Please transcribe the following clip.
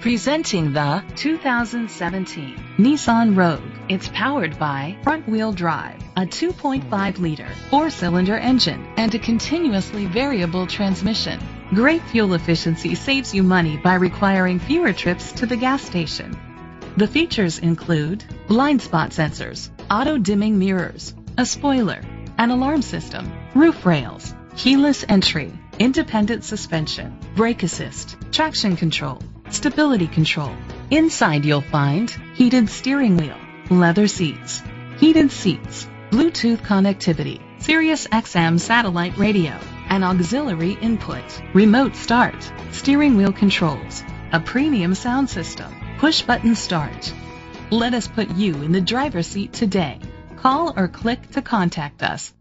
Presenting the 2017 Nissan Rogue. It's powered by front-wheel drive, a 2.5-liter four-cylinder engine, and a continuously variable transmission. Great fuel efficiency saves you money by requiring fewer trips to the gas station. The features include blind spot sensors, auto-dimming mirrors, a spoiler, an alarm system, roof rails, keyless entry, independent suspension, brake assist, traction control, stability control. Inside you'll find heated steering wheel, leather seats, heated seats, Bluetooth connectivity, Sirius XM satellite radio, an auxiliary input, remote start, steering wheel controls, a premium sound system, push button start. Let us put you in the driver's seat today. Call or click to contact us.